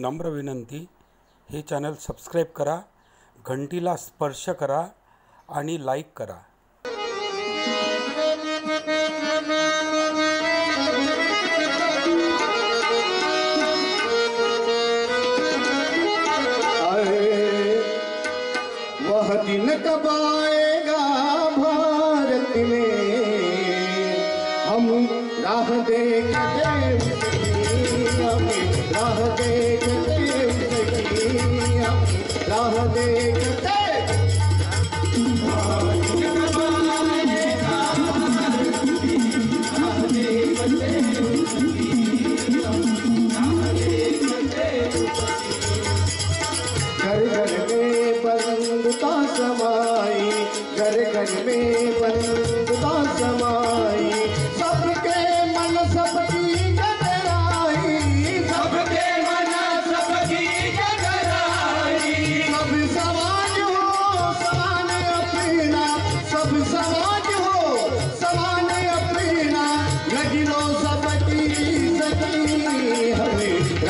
नम्र विनंती, हे channel subscribe करा, घंटीला स्पर्श करा आणि लाईक करा. वह दिन कब आएगा भारत में? हम राह हम राह देखते घर घर में बंदता समाई।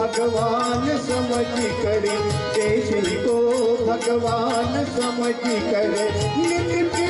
भगवान समझ कर ही को भगवान समझ करे नित